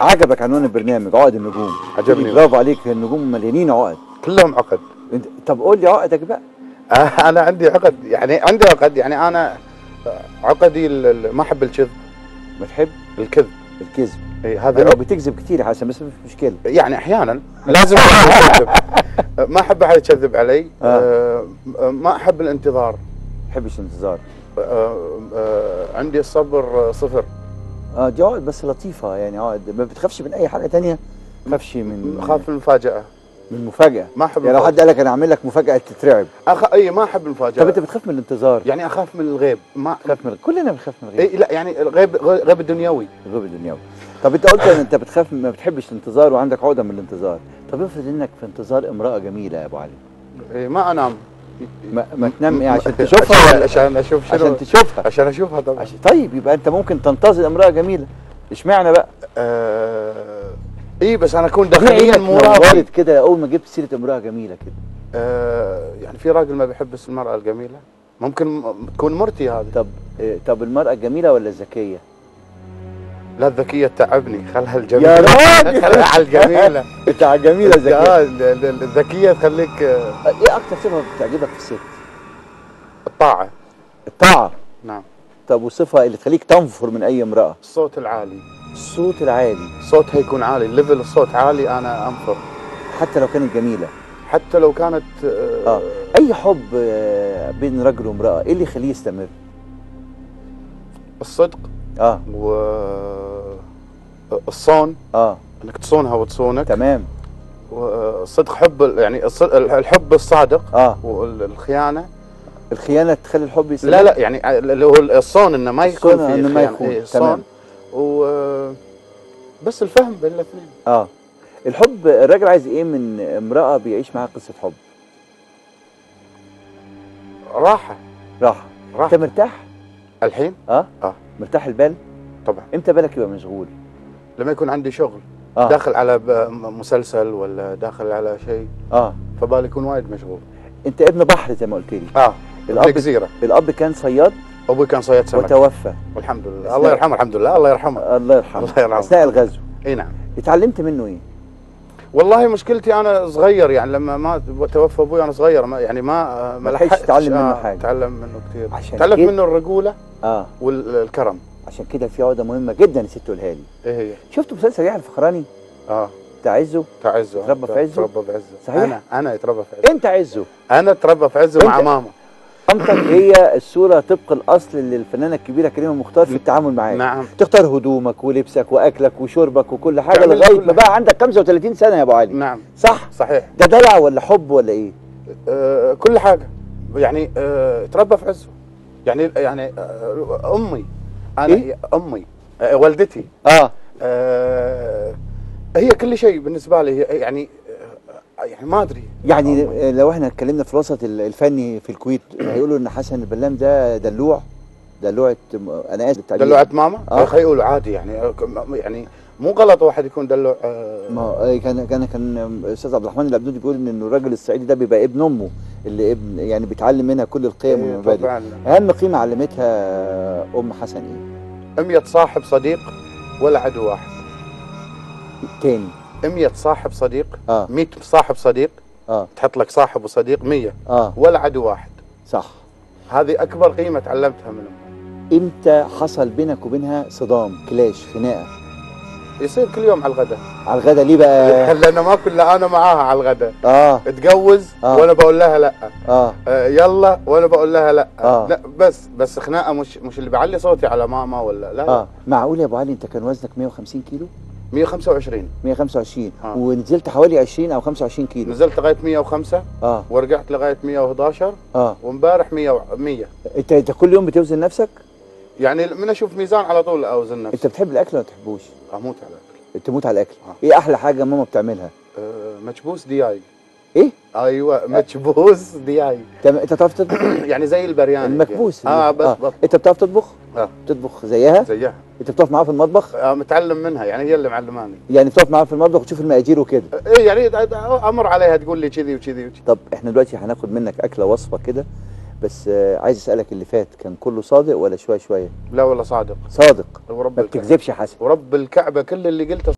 عجبك عنوان البرنامج؟ عقد النجوم. عجبني. برافو عليك النجوم مليانين عقد. كلهم عقد. انت طب قول لي عقدك بقى. آه، أنا عندي عقد. يعني عندي عقد. يعني أنا عقدي ما أحب الكذب. بتحب الكذب. الكذب. إيه، هذا عقد. بتكذب كتير يا حسن بس مش مشكلة. يعني أحيانا لازم ما أحب أحد يكذب علي. آه. آه، ما أحب الانتظار. ما بحبش الانتظار. آه، آه، عندي الصبر صفر. آه دي عقد بس لطيفة يعني عقد ما بتخافش من أي حاجة تانية؟ ما تخافش من اخاف من المفاجاه من مفاجأة. ما أحب يعني لو حد قال لك أنا اعمل لك مفاجأة تترعب. أخ... إي ما أحب المفاجأة. طب أنت بتخاف من الانتظار؟ يعني أخاف من الغيب. ما بتخاف من كلنا بنخاف من الغيب. إيه لا يعني الغيب غيب الدنيوي. الغيب الدنيوي. طب أنت قلت إن أنت بتخاف ما بتحبش الانتظار وعندك عقدة من الانتظار. طب افرض إنك في انتظار امرأة جميلة يا أبو علي. إيه ما أنام. ما, ما تنام إيه عشان تشوفها؟ عشان, ولا عشان أشوف شنو عشان تشوفها. عشان أشوفها طبعا. عشان طيب يبقى أنت ممكن تنتظر أمرأة جميلة. إشمعنى بقى؟ آه... اي بس أنا أكون داخليا نورت كده أول ما جبت سيرة أمرأة جميلة كده. آه... يعني في راجل ما بيحبش المرأة الجميلة؟ ممكن تكون مرتي هذه. طب إيه، طب المرأة الجميله ولا الذكيه لا الذكية تعبني خلها الجميلة. يا راجل خلها على الجميلة. بتاع جميله ذكيه آه، ال- ال- الذكية تخليك إيه أكتر صفه بتعجبك في الست الطاعة. الطاعة؟ نعم. طب والصفة اللي تخليك تنفر من أي امرأة؟ الصوت العالي. الصوت العالي. صوتها يكون عالي ليفل الصوت عالي أنا أنفر. حتى لو كانت جميلة. حتى لو كانت آه، آه. أي حب آه، بين رجل وامرأة إيه اللي يخليه يستمر؟ الصدق. آه. و الصون. آه. إنك تصونها وتصونك. تمام. والصدق حب ال- يعني الحب الصادق. آه. والخيانه الخيانة. تخلي الحب يستمر لا لا يعني اللي هو الصون إنه ما يكون في إنه ما. يكون. إيه، تمام. و بس الفهم بين الاثنين. آه. الحب الراجل عايز إيه من امرأة بيعيش معاها قصة حب؟ راحة. راحة. أنت راحه مرتاح؟ الحين؟ آه. آه. مرتاح البال؟ طبعا. إمتى بالك يبقى مشغول؟ لما يكون عندي شغل. آه. داخل على مسلسل ولا داخل على شيء آه. فبالي يكون وايد مشغول. أنت ابن بحر زي ما قلت لي. آه الأب- الجزيره الأب كان صياد؟ أبوي كان صياد سمك. وتوفى. والحمد لله. الله يرحمه الحمد لله. الله يرحمه. الله يرحمه. الله يرحمه. أثناء الغزو. إي نعم. اتعلمت منه إيه؟ والله مشكلتي أنا صغير يعني لما ما توفى أبوي أنا صغير ما يعني ما ما لحقتش تتعلم منه آه، حاجة. تعلم منه كثير عشان تعلمت كده- منه الرجولة آه. والكرم. عشان كده في عقدة مهمة جدا نسيت تقولها لي. إيه هي؟ شفتوا مسلسل يحيى الفخراني؟ آه. بتاع عزه؟ تعزه تربى في عزه؟ تربى في عزه. صحيح؟ أنا أنا يتربى في عزه. أنت عزه. أنا اتربى في عزه مع؟ ماما. مامتك هي الصورة طبق الأصل للفنانه الكبيرة كريمة مختار في التعامل معاك نعم. تختار هدومك ولبسك وأكلك وشربك وكل حاجة لغاية ما بقى عندك 35 سنة يا أبو علي. نعم. صح؟ صحيح. ده دلع ولا حب ولا إيه؟ آه كل حاجة. يعني آه تربى في عزه. يعني يعني آه أمي. أنا إيه؟ أمي. آه والدتي. آه. آه هي كل شيء بالنسبة لي. هي يعني آه يعني ما أدري يعني. لو إحنا اتكلمنا في الوسط ال- الفني في الكويت هيقولوا إن حسن البلام ده دلوع دلوعة أنا آسف التعبير. دلوعة ماما؟ آه. آه. يقولوا عادي يعني يعني مو غلط واحد يكون دلوع آه ما كان كان كان أستاذ عبد الرحمن العبدودي بيقول إن الراجل الصعيدي ده بيبقى ابن أمه اللي ابن يعني بيتعلم منها كل القيم إيه والمبادئ طبعا أهم قيمة علمتها أم حسن إيه؟ أمية صاحب صديق ولا عدو واحد تاني أمية صاحب صديق آه. 100 صاحب صديق آه. تحط لك صاحب وصديق 100 آه. ولا عدو واحد. صح. هذه أكبر قيمة تعلمتها منهم. إمتى حصل بينك وبينها صدام كلاش خناقة؟ يصير كل يوم على الغداء. على الغدا ليه بقى؟ لأن ما كنا أنا معاها على الغداء. آه. تجوز آه. وأنا بقول لها لأ. آه. آه، يلا وأنا بقول لها لأ. آه. لا بس بس خناقة مش مش اللي بعلي صوتي على ماما ولا لا, لا. آه. معقول يا أبو علي أنت كان وزنك 150 كيلو؟ 125 125 آه. ونزلت حوالي 20 أو 25 كيلو. نزلت لغاية 105 آه. ورجعت لغاية 111 آه. وامبارح 100 100 انت أنت كل يوم بتوزن نفسك؟ يعني من أشوف ميزان على طول أوزن نفسي. أنت بتحب الأكل ولا ما بتحبوش؟ أموت على الأكل. تموت على الأكل. آه. إيه أحلى حاجة ماما بتعملها؟ أه مكبوس دياي. إيه؟ أيوه مكبوس دياي تم- أنت بتعرف تطبخ؟ يعني زي البرياني المكبوس كده. آه بس آه. بس أنت بتعرف تطبخ؟ آه. تطبخ زيها؟ زيها. أنت بتقف معاها في المطبخ؟ آه متعلم منها يعني هي اللي معلماني. يعني بتقف معاها في المطبخ وتشوف المقادير وكده؟ إيه يعني أمر عليها تقول لي كذي وكذي وكذي. طب إحنا دلوقتي هناخد منك أكلة وصفة كده بس آه عايز أسألك اللي فات كان كله صادق ولا شوية شوية؟ لا والله صادق. صادق. ورب ما بتكذبش يا حسن. ورب الكعبة كل اللي قلته